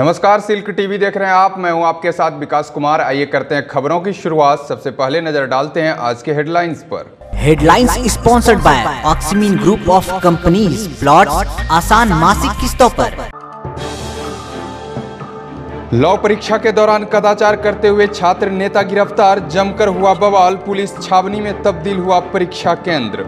नमस्कार silk TV देख रहे हैं आप। मैं हूँ आपके साथ विकास कुमार। आइए करते हैं खबरों की शुरुआत। सबसे पहले नज़र डालते हैं आज के हेडलाइंस पर। Headlines sponsored by Oxymin group of companies plots आसान मासिक किस्तों पर। लॉ परीक्षा के दौरान कदाचार करते हुए छात्र नेता गिरफ़्तार जमकर हुआ बवाल पुलिस छावनी में तब्दील हुआ परीक्षा केंद्र।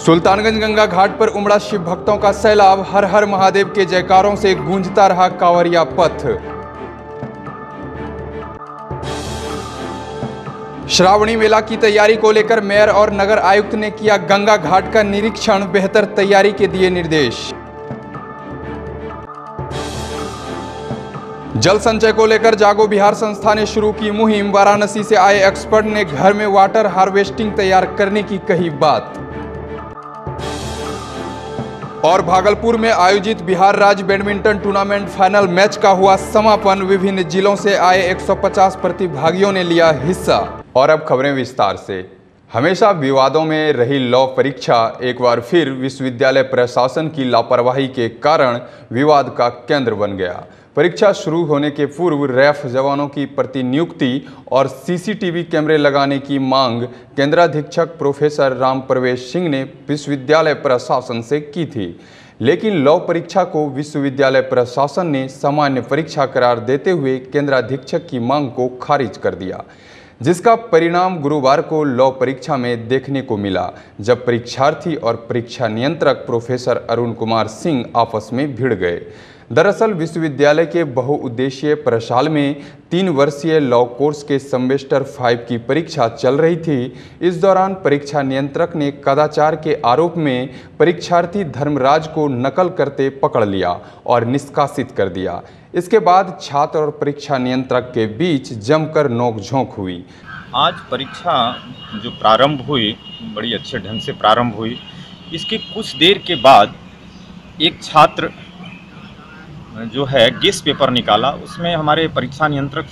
सुल्तानगंज गंगा घाट पर उमड़ा शिव भक्तों का सैलाब। हर हर महादेव के जयकारों से गूंजता रहा कांवरिया पथ। श्रावणी मेला की तैयारी को लेकर मेयर और नगर आयुक्त ने किया गंगा घाट का निरीक्षण। बेहतर तैयारी के दिए निर्देश। जल संचय को लेकर जागो बिहार संस्था ने शुरू की मुहिम। वाराणसी से आए एक्सपर्ट ने घर में वाटर हार्वेस्टिंग तैयार करने की कही बात। और भागलपुर में आयोजित बिहार राज्य बैडमिंटन टूर्नामेंट फाइनल मैच का हुआ समापन, विभिन्न जिलों से आए 150 प्रतिभागियों ने लिया हिस्सा। और अब खबरें विस्तार से। हमेशा विवादों में रही लॉ परीक्षा, एक बार फिर विश्वविद्यालय प्रशासन की लापरवाही के कारण विवाद का केंद्र बन गया। परीक्षा शुरू होने के पूर्व रैफ जवानों की प्रतिनियुक्ति और सीसीटीवी कैमरे लगाने की मांग केंद्राधीक्षक प्रोफेसर राम प्रवेश सिंह ने विश्वविद्यालय प्रशासन से की थी। लेकिन लॉ परीक्षा को विश्वविद्यालय प्रशासन ने सामान्य परीक्षा करार देते हुए केंद्राधीक्षक की मांग को खारिज कर दिया, जिसका परिणाम गुरुवार को लॉ परीक्षा में देखने को मिला, जब परीक्षार्थी और परीक्षा नियंत्रक प्रोफेसर अरुण कुमार सिंह आपस में भिड़ गए। दरअसल विश्वविद्यालय के बहुउद्देशीय प्रशाल में तीन वर्षीय लॉ कोर्स के सेमेस्टर फाइव की परीक्षा चल रही थी। इस दौरान परीक्षा नियंत्रक ने कदाचार के आरोप में परीक्षार्थी धर्मराज को नकल करते पकड़ लिया और निष्कासित कर दिया। इसके बाद छात्र और परीक्षा नियंत्रक के बीच जमकर नोकझोंक हुई। आज परीक्षा जो प्रारंभ हुई, बड़ी अच्छे ढंग से प्रारंभ हुई। इसके कुछ देर के बाद एक छात्र जो है गेस पेपर निकाला, उसमें हमारे परीक्षा नियंत्रक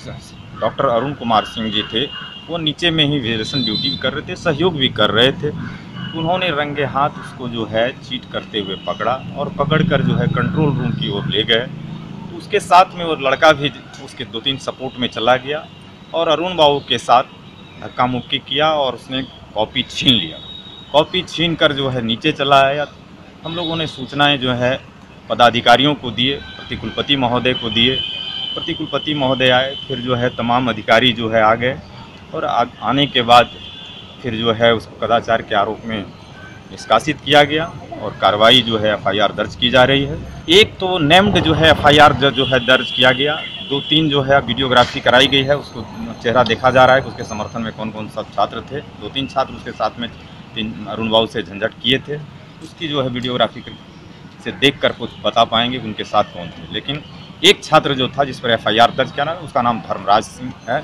डॉक्टर अरुण कुमार सिंह जी थे, वो नीचे में ही वेरिएशन ड्यूटी भी कर रहे थे, सहयोग भी कर रहे थे। उन्होंने रंगे हाथ उसको जो है चीट करते हुए पकड़ा और पकड़कर जो है कंट्रोल रूम की ओर ले गए। तो उसके साथ में वो लड़का भी उसके दो तीन सपोर्ट में चला गया और अरुण बाबू के साथ धक्का मुक्की किया और उसने कॉपी छीन लिया। कॉपी छीन कर जो है नीचे चला आया। हम लोगों ने सूचनाएँ जो है पदाधिकारियों को दिए प्रतिकुलपति महोदय को दिए। प्रतिकुलपति महोदय आए फिर जो है तमाम अधिकारी जो है आ गए और आ, आने के बाद फिर जो है उसको कदाचार के आरोप में निष्कासित किया गया और कार्रवाई जो है एफआईआर दर्ज की जा रही है। एक तो नेम्ड जो है एफआईआर जो है दर्ज किया गया। दो तीन जो है वीडियोग्राफी कराई गई है उसको चेहरा देखा जा रहा है उसके समर्थन में कौन कौन सब छात्र थे। दो तीन छात्र उसके साथ में तीन अरुण बाबू से झंझट किए थे। उसकी जो है वीडियोग्राफी से देख कर कुछ बता पाएँगे कि उनके साथ कौन थे। लेकिन एक छात्र जो था जिस पर एफआईआर दर्ज किया ना उसका नाम धर्मराज सिंह है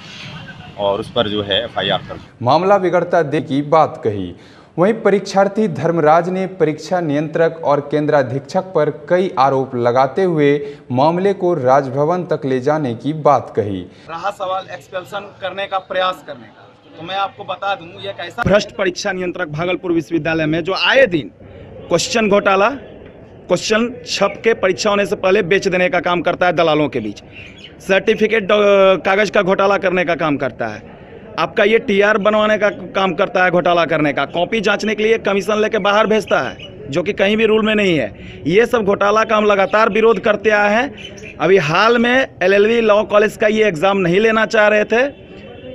और उस पर जो है एफआईआर दर्ज मामला बिगड़ता दे की बात कही। वहीं परीक्षार्थी धर्मराज ने परीक्षा नियंत्रक और केंद्राधीक्षक पर कई आरोप लगाते हुए मामले को राजभवन तक ले जाने की बात कही। रहा सवाल एक्सपेल्सन करने का प्रयास करने का। तो मैं आपको बता दूँ ये कैसा भ्रष्ट परीक्षा नियंत्रक भागलपुर विश्वविद्यालय में जो आए दिन क्वेश्चन घोटाला क्वेश्चन छप के परीक्षा होने से पहले बेच देने का काम करता है दलालों के बीच। सर्टिफिकेट कागज़ का घोटाला करने का काम करता है। आपका ये टीआर बनवाने का काम करता है घोटाला करने का। कॉपी जांचने के लिए कमीशन लेके बाहर भेजता है, जो कि कहीं भी रूल में नहीं है। ये सब घोटाला का हम लगातार विरोध करते आए हैं। अभी हाल में एलएलबी लॉ कॉलेज का ये एग्ज़ाम नहीं लेना चाह रहे थे।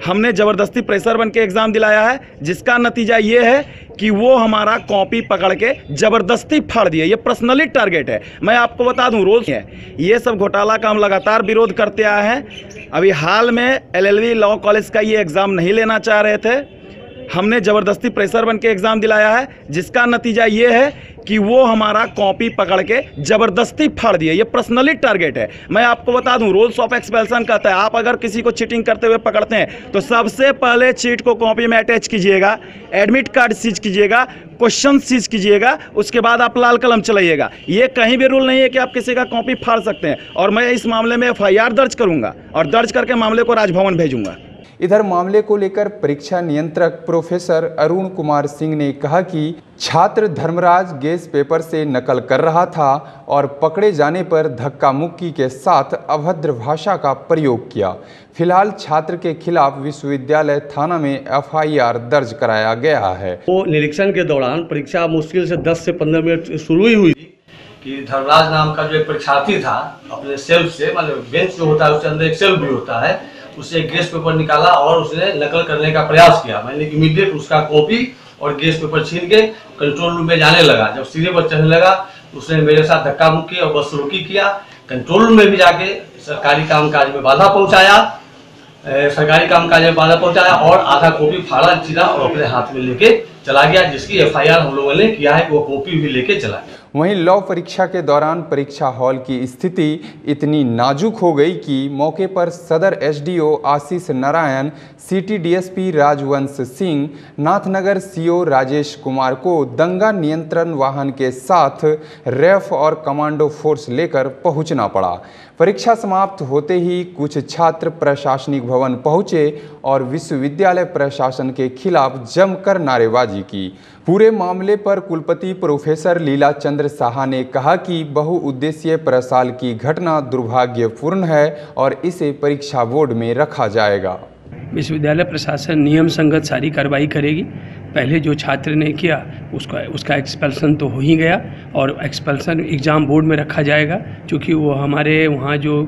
हमने ज़बरदस्ती प्रेशर बन के एग्ज़ाम दिलाया है, जिसका नतीजा ये है कि वो हमारा कॉपी पकड़ के ज़बरदस्ती फाड़ दिए। ये पर्सनली टारगेट है। मैं आपको बता दूँ, रोज है। ये सब घोटाला का हम लगातार विरोध करते आए हैं। अभी हाल में एलएलबी लॉ कॉलेज का ये एग्ज़ाम नहीं लेना चाह रहे थे। हमने ज़बरदस्ती प्रेशर बन के एग्ज़ाम दिलाया है, जिसका नतीजा ये है कि वो हमारा कॉपी पकड़ के ज़बरदस्ती फाड़ दिए ये पर्सनली टारगेट है। मैं आपको बता दूँ रूल्स ऑफ़ एक्सपेल्सन कहता है, आप अगर किसी को चीटिंग करते हुए पकड़ते हैं तो सबसे पहले चीट को कॉपी में अटैच कीजिएगा एडमिट कार्ड सीज कीजिएगा क्वेश्चन सीज कीजिएगा, उसके बाद आप लाल कलम चलाइएगा। ये कहीं भी रूल नहीं है कि आप किसी का कॉपी फाड़ सकते हैं। और मैं इस मामले में एफआईआर दर्ज करूँगा और दर्ज करके मामले को राजभवन भेजूँगा। इधर मामले को लेकर परीक्षा नियंत्रक प्रोफेसर अरुण कुमार सिंह ने कहा कि छात्र धर्मराज गैस पेपर से नकल कर रहा था और पकड़े जाने पर धक्का मुक्की के साथ अभद्र भाषा का प्रयोग किया। फ़िलहाल छात्र के खिलाफ विश्वविद्यालय थाना में एफआईआर दर्ज कराया गया है। वो निरीक्षण के दौरान परीक्षा मुश्किल से 10 से 15 मिनट शुरू ही हुई कि धर्मराज नाम का जो एक परीक्षार्थी था अपने सेल्फ से मतलब बेंच जो होता है उसके अंदर एक सेल्फ भी होता है। उससे एक गैस पेपर निकाला और उसने नकल करने का प्रयास किया। मैंने इमीडिएट उसका कॉपी और गैस पेपर छीन के कंट्रोल रूम में जाने लगा। जब सीधे पर चढ़ने लगा, उसने मेरे साथ धक्का मुक्की और बस रोकी किया। कंट्रोल रूम में भी जाके सरकारी कामकाज में बाधा पहुँचाया। सरकारी कामकाज में बाधा पहुँचाया और आधा कॉपी फाड़ा, सीधा और अपने हाथ में लेके चला गया, जिसकी एफआईआर हम लोगों ने किया है वो कॉपी भी लेके चला गया। वहीं लॉ परीक्षा के दौरान परीक्षा हॉल की स्थिति इतनी नाजुक हो गई कि मौके पर सदर SDO Ashish Narayan, city DSP Rajvansh Singh, Nathnagar CO Rajesh Kumar को दंगा नियंत्रण वाहन के साथ रेफ और कमांडो फोर्स लेकर पहुँचना पड़ा। परीक्षा समाप्त होते ही कुछ छात्र प्रशासनिक भवन पहुँचे और विश्वविद्यालय प्रशासन के खिलाफ जमकर नारेबाजी की। पूरे मामले पर कुलपति प्रोफेसर लीला चंद्र साहा ने कहा कि बहुउद्देशीय प्रसाल की घटना दुर्भाग्यपूर्ण है और इसे परीक्षा बोर्ड में रखा जाएगा। विश्वविद्यालय प्रशासन नियम संगत सारी कार्रवाई करेगी। पहले जो छात्र ने किया, उसका उसका एक्सपल्सन तो हो ही गया और एक्सपल्सन एग्ज़ाम बोर्ड में रखा जाएगा, क्योंकि वो हमारे वहाँ जो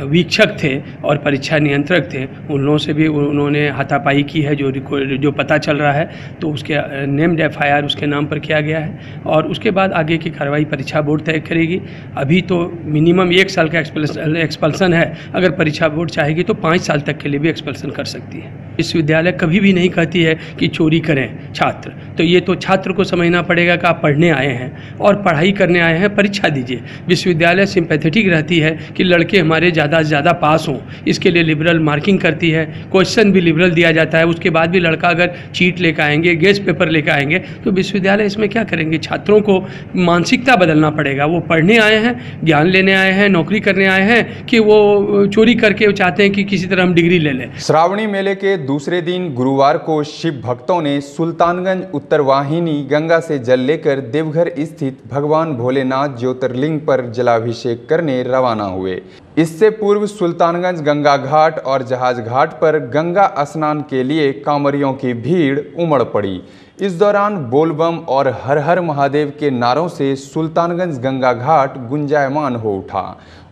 वीक्षक थे और परीक्षा नियंत्रक थे, उन लोगों से भी उन्होंने हाथापाई की है, जो जो पता चल रहा है तो उसके नेम्ड एफ़ आई उसके नाम पर किया गया है और उसके बाद आगे की कार्रवाई परीक्षा बोर्ड तय करेगी। अभी तो मिनिमम एक साल का एक्सपल्सन है, अगर परीक्षा बोर्ड चाहेगी तो पाँच साल तक के लिए भी एक्सपल्सन कर सकती है। विश्वविद्यालय कभी भी नहीं कहती है कि चोरी करें, छात्र। तो ये तो छात्र को समझना पड़ेगा कि आप पढ़ने आए हैं और पढ़ाई करने आए हैं, परीक्षा दीजिए। विश्वविद्यालय सिंपैथेटिक रहती है कि लड़के हमारे ज़्यादा से ज़्यादा पास हों। इसके लिए लिबरल मार्किंग करती है। क्वेश्चन भी लिबरल दिया जाता है। उसके बाद भी लड़का अगर चीट लेकर आएँगे गेस्ट पेपर लेकर आएँगे तो विश्वविद्यालय इसमें क्या करेंगे? छात्रों को मानसिकता बदलना पड़ेगा। वो पढ़ने आए हैं, ज्ञान लेने आए हैं, नौकरी करने आए हैं कि वो चोरी करके चाहते हैं कि किसी तरह हम डिग्री ले लें। श्रावणी मेले के दूसरे दिन गुरुवार को शिव भक्तों ने सुल्तानगंज उत्तरवाहिनी गंगा से जल लेकर देवघर स्थित भगवान भोलेनाथ ज्योतिर्लिंग पर जलाभिषेक करने रवाना हुए। इससे पूर्व सुल्तानगंज गंगा घाट और जहाज़ घाट पर गंगा स्नान के लिए कांवरियों की भीड़ उमड़ पड़ी। इस दौरान बोलबम और हर हर महादेव के नारों से सुल्तानगंज गंगा घाट गुंजायमान हो उठा।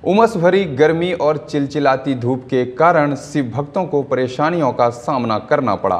उमस भरी गर्मी और चिलचिलाती धूप के कारण शिव भक्तों को परेशानियों का सामना करना पड़ा।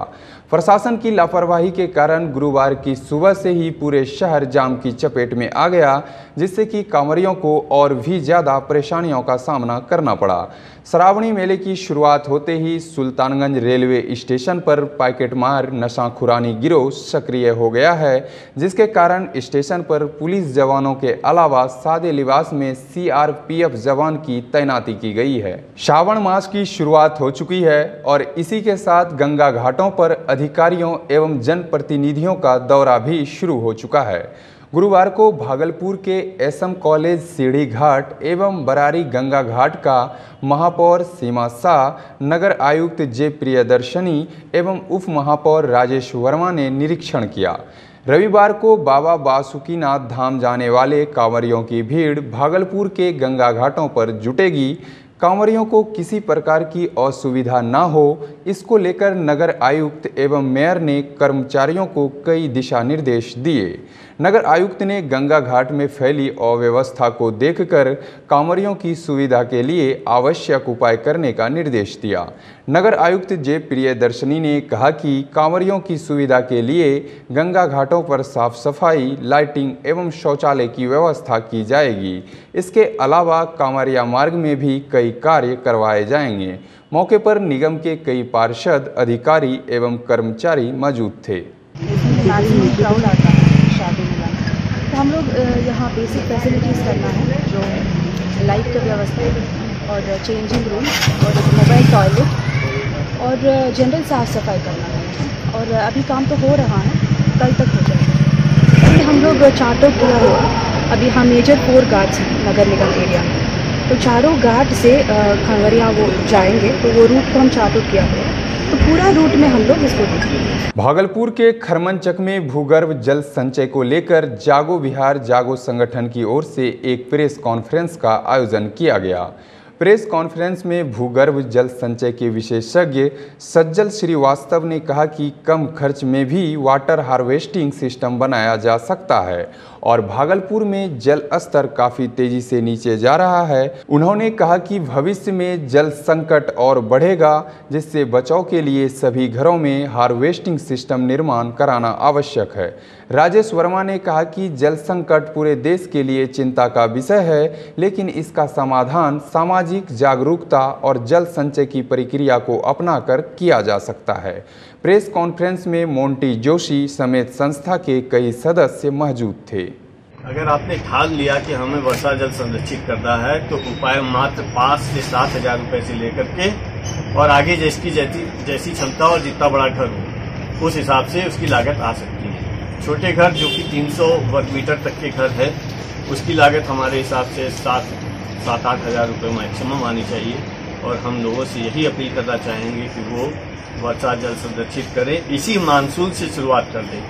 प्रशासन की लापरवाही के कारण गुरुवार की सुबह से ही पूरे शहर जाम की चपेट में आ गया, जिससे कि कांवरियों को और भी ज़्यादा परेशानियों का सामना करना पड़ा। श्रावणी मेले की शुरुआत होते ही सुल्तानगंज रेलवे स्टेशन पर पैकेटमार नशाखुरानी गिरोह सक्रिय हो गया है, जिसके कारण स्टेशन पर पुलिस जवानों के अलावा सादे लिबास में सीआरपीएफ जवान की तैनाती की गई है। श्रावण मास की शुरुआत हो चुकी है और इसी के साथ गंगा घाटों पर अधिकारियों एवं जनप्रतिनिधियों का दौरा भी शुरू हो चुका है। गुरुवार को भागलपुर के एसएम कॉलेज सीढ़ी घाट एवं बरारी गंगा घाट का महापौर सीमा शाह, नगर आयुक्त जे प्रियदर्शनी एवं उप महापौर राजेश वर्मा ने निरीक्षण किया। रविवार को बाबा बासुकीनाथ धाम जाने वाले कांवरियों की भीड़ भागलपुर के गंगा घाटों पर जुटेगी। कांवरियों को किसी प्रकार की असुविधा न हो, इसको लेकर नगर आयुक्त एवं मेयर ने कर्मचारियों को कई दिशा निर्देश दिए। नगर आयुक्त ने गंगा घाट में फैली अव्यवस्था को देखकर कांवरियों की सुविधा के लिए आवश्यक उपाय करने का निर्देश दिया। नगर आयुक्त जे प्रियदर्शनी ने कहा कि कांवरियों की सुविधा के लिए गंगा घाटों पर साफ़ सफ़ाई, लाइटिंग एवं शौचालय की व्यवस्था की जाएगी। इसके अलावा कांवरिया मार्ग में भी कई कार्य करवाए जाएँगे। मौके पर निगम के कई पार्षद, अधिकारी एवं कर्मचारी मौजूद थे मैक्सिमम क्राउड आता है शादी में हम लोग यहाँ बेसिक फैसिलिटीज़ करना है, जो लाइट का व्यवस्था और चेंजिंग रूम और मोबाइल टॉयलेट और जनरल साफ़ सफ़ाई करना है। और अभी काम तो हो रहा है, कल तक हो जाएगा। हम लोग चार्टर किया हुआ अभी हम मेजर फोर गार्ड्स हैं, नगर निगम एरिया में। तो चारों गार्ड से खंवरिया वो जाएँगे तो वो रूट को हम चार्ट किया हुआ तो पूरा रूट में हम लोग इसको देखेंगे भागलपुर के खरमनचक में भूगर्भ जल संचय को लेकर जागो बिहार जागो संगठन की ओर से एक प्रेस कॉन्फ्रेंस का आयोजन किया गया। प्रेस कॉन्फ्रेंस में भूगर्भ जल संचय के विशेषज्ञ सज्जल श्रीवास्तव ने कहा कि कम खर्च में भी वाटर हार्वेस्टिंग सिस्टम बनाया जा सकता है और भागलपुर में जल स्तर काफ़ी तेज़ी से नीचे जा रहा है। उन्होंने कहा कि भविष्य में जल संकट और बढ़ेगा, जिससे बचाव के लिए सभी घरों में हार्वेस्टिंग सिस्टम निर्माण कराना आवश्यक है। राजेश वर्मा ने कहा कि जल संकट पूरे देश के लिए चिंता का विषय है, लेकिन इसका समाधान सामाजिक जागरूकता और जल संचय की प्रक्रिया को अपनाकर किया जा सकता है। प्रेस कॉन्फ्रेंस में मोंटी जोशी समेत संस्था के कई सदस्य मौजूद थे। अगर आपने ठान लिया कि हमें वर्षा जल संरक्षित करना है तो उपाय मात्र पाँच से सात हज़ार रुपए से लेकर के और आगे जिसकी जैसी जैसी क्षमता और जितना बड़ा घर हो, उस हिसाब से उसकी लागत आ सकती है। छोटे घर जो कि 300 वर्ग मीटर तक के घर है, उसकी लागत हमारे हिसाब से सात सात आठ हज़ार रुपये मैक्सिमम आनी चाहिए और हम लोगों से यही अपील करना चाहेंगे कि वो वर्षा जल संरक्षित करें। इसी मानसून से शुरुआत कर दें।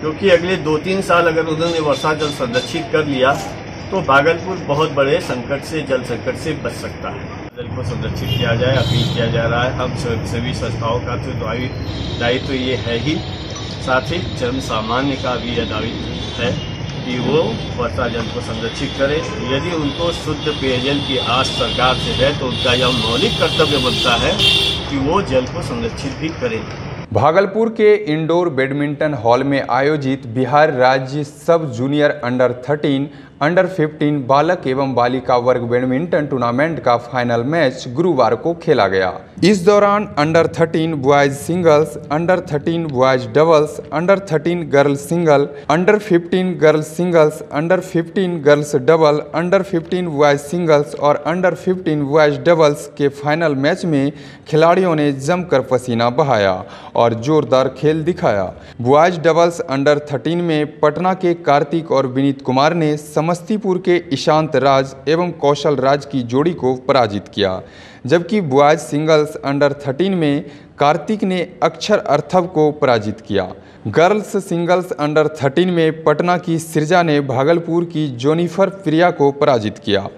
क्योंकि अगले दो तीन साल अगर उन्होंने वर्षा जल संरक्षित कर लिया तो भागलपुर बहुत बड़े संकट से, जल संकट से बच सकता है। जल को संरक्षित किया जाए, अपील किया जा रहा है। हम सभी संस्थाओं का तो दायित्व तो ये है ही। साथ ही जन सामान्य का भी यह दायित्व है। कि वो वर्षा जल को संरक्षित करें। यदि उनको शुद्ध पेयजल की आस सरकार से है तो उनका यह मौलिक कर्तव्य बनता है कि वो जल को संरक्षित भी करें। भागलपुर के इंडोर बैडमिंटन हॉल में आयोजित बिहार राज्य सब जूनियर अंडर 13 अंडर 15 बालक एवं बालिका वर्ग बैडमिंटन टूर्नामेंट का फाइनल मैच गुरुवार को खेला गया। इस दौरान under 13 boys singles under 13 boys doubles under 13 girls single under 15 girls singles under 15 girls double under 15 boys singles और अंडर 15 बॉयज़ डबल्स के फाइनल मैच में खिलाड़ियों ने जमकर पसीना बहाया और जोरदार खेल दिखाया। बॉयज़ डबल्स अंडर 13 में पटना के कार्तिक और विनीत कुमार ने समस्तीपुर के ईशांत राज एवं कौशल राज की जोड़ी को पराजित किया, जबकि बॉयज़ सिंगल्स अंडर 13 में कार्तिक ने अक्षर अर्थव को पराजित किया। गर्ल्स सिंगल्स अंडर 13 में पटना की सिरजा ने भागलपुर की जोनिफर प्रिया को पराजित किया।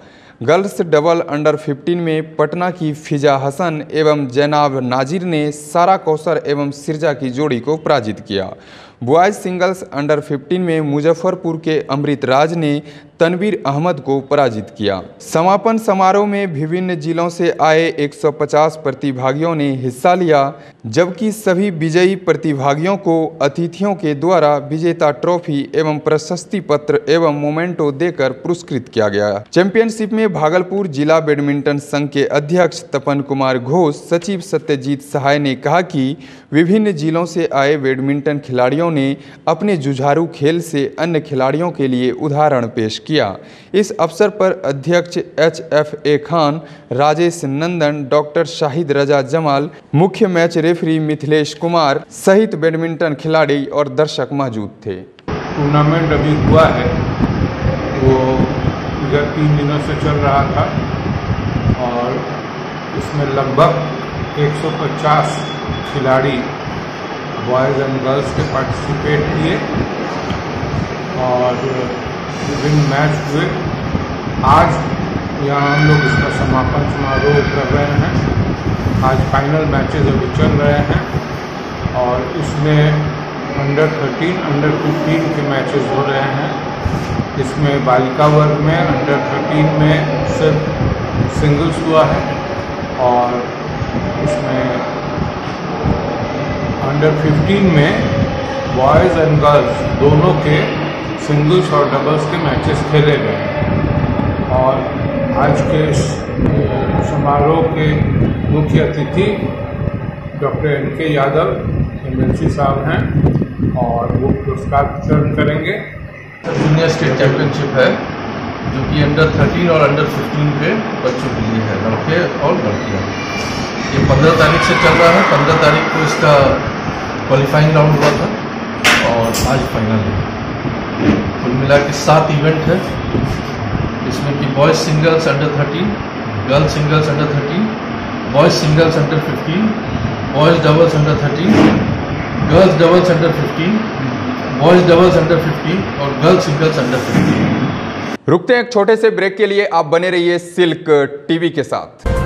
गर्ल्स डबल अंडर 15 में पटना की फिजा हसन एवं जैनाब नाजिर ने सारा कौसर एवं सिरजा की जोड़ी को पराजित किया। बॉयज़ सिंगल्स अंडर 15 में मुजफ्फरपुर के अमृत राज ने तनवीर अहमद को पराजित किया। समापन समारोह में विभिन्न जिलों से आए 150 प्रतिभागियों ने हिस्सा लिया, जबकि सभी विजयी प्रतिभागियों को अतिथियों के द्वारा विजेता ट्रॉफी एवं प्रशस्ति पत्र एवं मोमेंटो देकर पुरस्कृत किया गया। चैंपियनशिप में भागलपुर जिला बैडमिंटन संघ के अध्यक्ष तपन कुमार घोष, सचिव सत्यजीत सहाय ने कहा कि विभिन्न जिलों से आए बैडमिंटन खिलाड़ियों ने अपने जुझारू खेल से अन्य खिलाड़ियों के लिए उदाहरण पेश किया। इस अवसर पर अध्यक्ष H F A Khan, Rajesh Nandan, doctor Shahid Raza Jamal, मुख्य मैच रेफरी मिथिलेश कुमार सहित बैडमिंटन खिलाड़ी और दर्शक मौजूद थे। टूर्नामेंट अभी हुआ है। वो तीन दिनों से चल रहा था और इसमें लगभग 150 खिलाड़ी बॉयज़ एंड गर्ल्स के पार्टिसिपेट किए और विभिन्न मैच हुए। आज यहाँ हम लोग इसका समापन समारोह कर रहे हैं। आज फाइनल मैचेस अभी चल रहे हैं और इसमें अंडर 13, अंडर 15 के मैचेस हो रहे हैं। इसमें बालिका वर्ग में अंडर 13 में सिर्फ़ सिंगल्स हुआ है और इसमें अंडर 15 में बॉयज़ एंड गर्ल्स दोनों के सिंगल्स और डबल्स के मैचेस खेले गए। और आज के समारोह के मुख्य अतिथि डॉक्टर एन के यादव, एम साहब हैं और वो पुरस्कार वितरण करेंगे। जूनियर स्टेट चैंपियनशिप है, जो कि अंडर 13 और अंडर 15 के बच्चों के लिए है, लड़के और लड़कियाँ। ये 15 तारीख से चल रहा है 15 तारीख को इसका क्वालिफाइंग राउंड हुआ था और आज फाइनल है। कुल मिला के सात इवेंट है। इसमें कि boys singles under 13 girls singles under 13 boys singles under 15 boys doubles under thirteen girls doubles under fifteen boys doubles under fifteen और गर्ल्स सिंगल्स अंडर फिफ्टीन रुकते हैं एक छोटे से ब्रेक के लिए। आप बने रहिए सिल्क टीवी के साथ।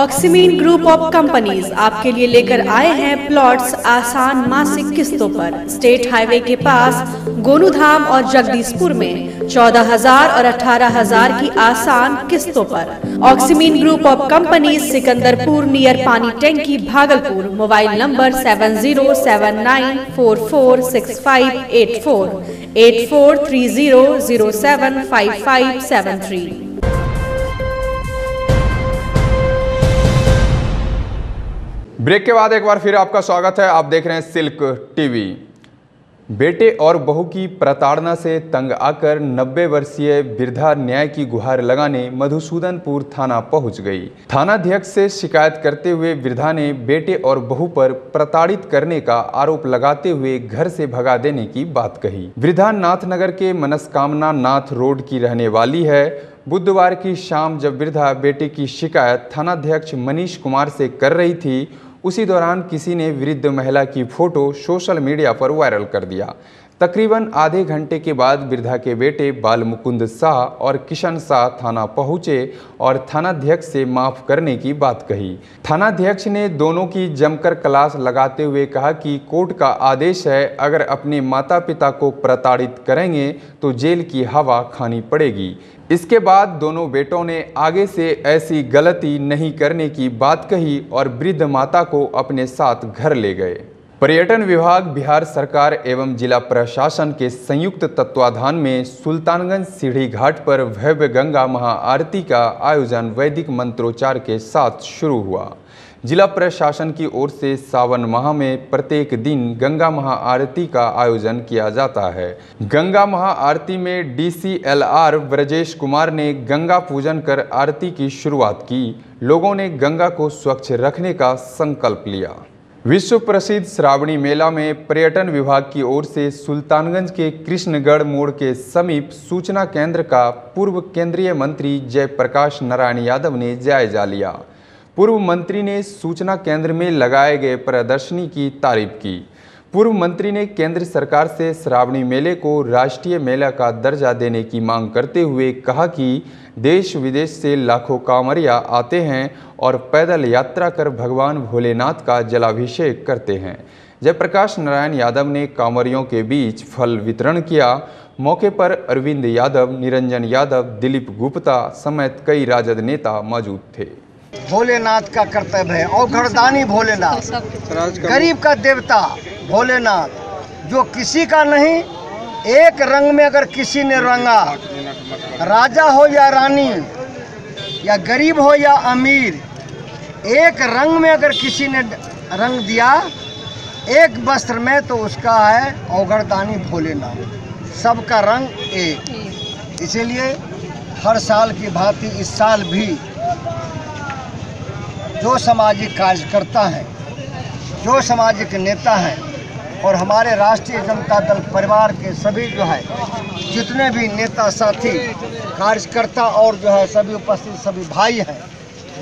ऑक्सीमीन ग्रुप ऑफ़ कंपनीज़ आपके लिए लेकर आए हैं प्लॉट्स आसान मासिक किस्तों पर। स्टेट हाईवे के पास, गोनूधाम और जगदीशपुर में चौदह हज़ार और अठारह हज़ार की आसान किस्तों पर। Oxymin group of companies Sikandarpur near पानी टैंकी, Bhagalpur. Mobile number seven zero seven nine four four six five eight four eight four three zero zero seven five five seven three break के बाद एक बार फिर आपका स्वागत है। आप देख रहे हैं सिल्क टीवी। बेटे और बहू की प्रताड़ना से तंग आकर 90 वर्षीय वृद्धा न्याय की गुहार लगाने मधुसूदनपुर थाना पहुँच गई। थानाध्यक्ष से शिकायत करते हुए वृद्धा ने बेटे और बहू पर प्रताड़ित करने का आरोप लगाते हुए घर से भगा देने की बात कही। वृद्धा नाथनगर के मनस्कामना नाथ रोड की रहने वाली है। बुधवार की शाम जब वृद्धा बेटे की शिकायत थानाध्यक्ष मनीष कुमार से कर रही थी उसी दौरान किसी ने वृद्ध महिला की फ़ोटो सोशल मीडिया पर वायरल कर दिया। तकरीबन आधे घंटे के बाद वृद्धा के बेटे बाल मुकुंद शाह और किशन शाह थाना पहुँचे और थानाध्यक्ष से माफ़ करने की बात कही। थानाध्यक्ष ने दोनों की जमकर क्लास लगाते हुए कहा कि कोर्ट का आदेश है, अगर अपने माता पिता को प्रताड़ित करेंगे तो जेल की हवा खानी पड़ेगी। इसके बाद दोनों बेटों ने आगे से ऐसी गलती नहीं करने की बात कही और वृद्ध माता को अपने साथ घर ले गए। पर्यटन विभाग, बिहार सरकार एवं जिला प्रशासन के संयुक्त तत्वाधान में सुल्तानगंज सीढ़ी घाट पर भव्य गंगा महाआरती का आयोजन वैदिक मंत्रोच्चार के साथ शुरू हुआ। जिला प्रशासन की ओर से सावन माह में प्रत्येक दिन गंगा महाआरती का आयोजन किया जाता है। गंगा महाआरती में डीसीएलआर ब्रजेश कुमार ने गंगा पूजन कर आरती की शुरुआत की। लोगों ने गंगा को स्वच्छ रखने का संकल्प लिया। विश्व प्रसिद्ध श्रावणी मेला में पर्यटन विभाग की ओर से सुल्तानगंज के कृष्णगढ़ मोड़ के समीप सूचना केंद्र का पूर्व केंद्रीय मंत्री जयप्रकाश नारायण यादव ने जायजा लिया। पूर्व मंत्री ने सूचना केंद्र में लगाए गए प्रदर्शनी की तारीफ़ की। पूर्व मंत्री ने केंद्र सरकार से श्रावणी मेले को राष्ट्रीय मेला का दर्जा देने की मांग करते हुए कहा कि देश विदेश से लाखों कांवरिया आते हैं और पैदल यात्रा कर भगवान भोलेनाथ का जलाभिषेक करते हैं। जयप्रकाश नारायण यादव ने कांवरियों के बीच फल वितरण किया। मौके पर अरविंद यादव निरंजन यादव दिलीप गुप्ता समेत कई राजद नेता मौजूद थे। भोलेनाथ का कर्तव्य है और घरदानी भोलेनाथ गरीब का देवता। भोलेनाथ, जो किसी का नहीं, एक रंग में अगर किसी ने रंगा, राजा हो या रानी, या गरीब हो या अमीर, एक रंग में अगर किसी ने रंग दिया, एक वस्त्र में तो उसका है औगरदानी भोलेनाथ। सबका रंग एक। इसीलिए हर साल की भांति इस साल भी जो सामाजिक कार्यकर्ता हैं, जो सामाजिक नेता हैं और हमारे राष्ट्रीय जनता दल परिवार के सभी जो है, जितने भी नेता, साथी, कार्यकर्ता और जो है, सभी उपस्थित, सभी भाई हैं,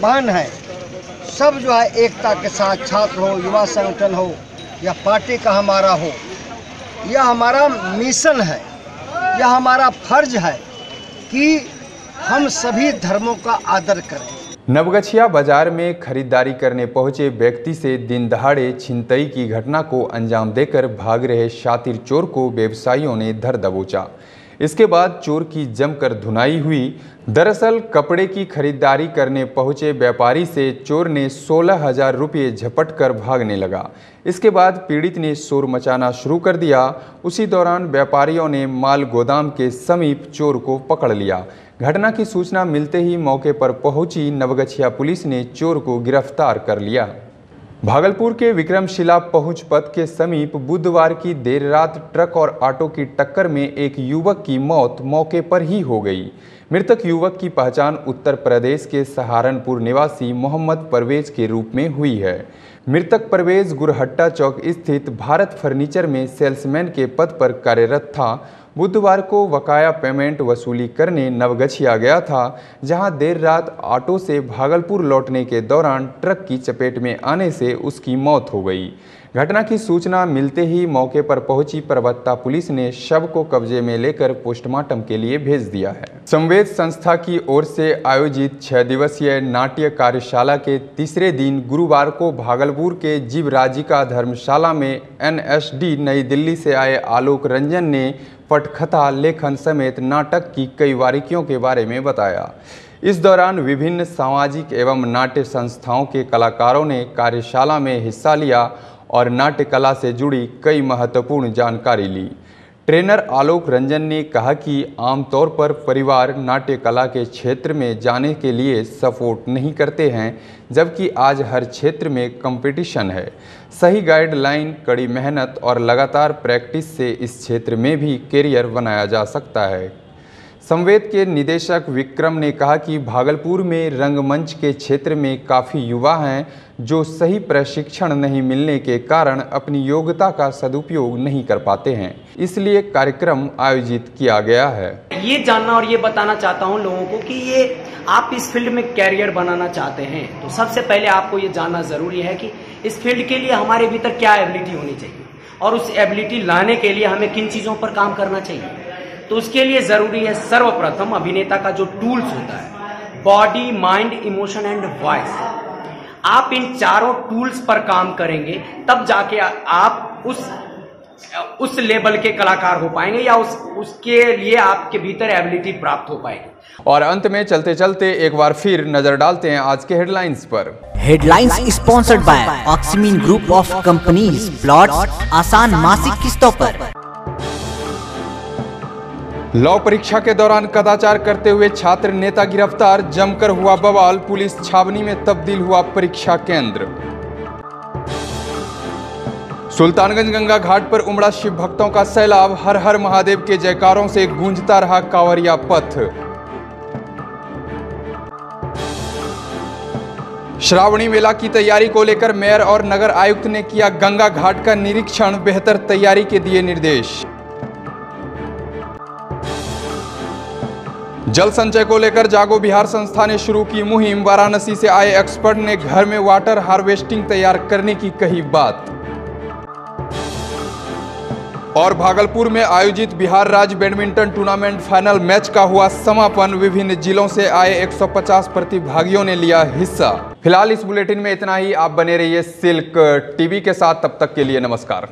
बहन हैं, सब जो है एकता के साथ छात्र हो, युवा संगठन हो, या पार्टी का हमारा हो, यह हमारा मिशन है, यह हमारा फ़र्ज़ है कि हम सभी धर्मों का आदर करें। नवगछिया बाज़ार में खरीदारी करने पहुँचे व्यक्ति से दिन दहाड़े छिनतई की घटना को अंजाम देकर भाग रहे शातिर चोर को व्यवसायियों ने धर दबोचा। इसके बाद चोर की जमकर धुनाई हुई। दरअसल कपड़े की खरीदारी करने पहुँचे व्यापारी से चोर ने सोलह हज़ार रुपये झपट कर भागने लगा। इसके बाद पीड़ित ने शोर मचाना शुरू कर दिया। उसी दौरान व्यापारियों ने माल गोदाम के समीप चोर को पकड़ लिया। घटना की सूचना मिलते ही मौके पर पहुँची नवगछिया पुलिस ने चोर को गिरफ़्तार कर लिया। भागलपुर के विक्रमशिला पहुँच पथ के समीप बुधवार की देर रात ट्रक और ऑटो की टक्कर में एक युवक की मौत मौके पर ही हो गई। मृतक युवक की पहचान उत्तर प्रदेश के सहारनपुर निवासी मोहम्मद परवेज के रूप में हुई है। मृतक परवेज गुरहट्टा चौक स्थित भारत फर्नीचर में सेल्समैन के पद पर कार्यरत था। बुधवार को बकाया पेमेंट वसूली करने नवगछिया गया था, जहाँ देर रात ऑटो से भागलपुर लौटने के दौरान ट्रक की चपेट में आने से उसकी मौत हो गई। घटना की सूचना मिलते ही मौके पर पहुँची परबत्ता पुलिस ने शव को कब्जे में लेकर पोस्टमार्टम के लिए भेज दिया है। संवेद संस्था की ओर से आयोजित छह दिवसीय नाट्य कार्यशाला के तीसरे दिन गुरुवार को भागलपुर के जीवराजिका धर्मशाला में एनएसडी नई दिल्ली से आए आलोक रंजन ने पटकथा लेखन समेत नाटक की कई बारीकियों के बारे में बताया। इस दौरान विभिन्न सामाजिक एवं नाट्य संस्थाओं के कलाकारों ने कार्यशाला में हिस्सा लिया और नाट्य कला से जुड़ी कई महत्वपूर्ण जानकारी ली। ट्रेनर आलोक रंजन ने कहा कि आमतौर पर परिवार नाट्य कला के क्षेत्र में जाने के लिए सपोर्ट नहीं करते हैं, जबकि आज हर क्षेत्र में कंपटीशन है। सही गाइडलाइन, कड़ी मेहनत और लगातार प्रैक्टिस से इस क्षेत्र में भी करियर बनाया जा सकता है। संवेद के निदेशक विक्रम ने कहा कि भागलपुर में रंगमंच के क्षेत्र में काफ़ी युवा हैं जो सही प्रशिक्षण नहीं मिलने के कारण अपनी योग्यता का सदुपयोग नहीं कर पाते हैं। इसलिए कार्यक्रम आयोजित किया गया है। ये जानना और ये बताना चाहता हूँ लोगों को कि ये आप इस फ़ील्ड में कैरियर बनाना चाहते हैं। तो सबसे पहले आपको ये जानना ज़रूरी है कि इस फ़ील्ड के लिए हमारे भीतर क्या एबिलिटी होनी चाहिए और उस एबिलिटी लाने के लिए हमें किन चीज़ों पर काम करना चाहिए। तो उसके लिए ज़रूरी है सर्वप्रथम अभिनेता का जो टूल्स होता है body mind emotion and voice आप इन चारों टूल्स पर काम करेंगे तब जाके आप उस उस लेवल के कलाकार हो पाएँगे या उस उसके लिए आपके भीतर एबिलिटी प्राप्त हो पाएगी। और अंत में चलते चलते एक बार फिर नज़र डालते हैं आज के हेडलाइंस पर। Headlines sponsored by Oxymin group of companies plot आसान मासिक किस्तों पर। लॉ परीक्षा के दौरान कदाचार करते हुए छात्र नेता गिरफ़्तार, जमकर हुआ बवाल, पुलिस छावनी में तब्दील हुआ परीक्षा केंद्र। सुल्तानगंज गंगा घाट पर उमड़ा शिव भक्तों का सैलाब, हर हर महादेव के जयकारों से गूंजता रहा कांवरिया पथ। श्रावणी मेला की तैयारी को लेकर मेयर और नगर आयुक्त ने किया गंगा घाट का निरीक्षण, बेहतर तैयारी के दिए निर्देश। जल संचय को लेकर जागो बिहार संस्था ने शुरू की मुहिम। वाराणसी से आए एक्सपर्ट ने घर में वाटर हार्वेस्टिंग तैयार करने की कही बात। और भागलपुर में आयोजित बिहार राज्य बैडमिंटन टूर्नामेंट फाइनल मैच का हुआ समापन। विभिन्न जिलों से आए 150 प्रतिभागियों ने लिया हिस्सा। फ़िलहाल इस बुलेटिन में इतना ही। आप बने रहिए सिल्क टीवी के साथ। तब तक के लिए नमस्कार।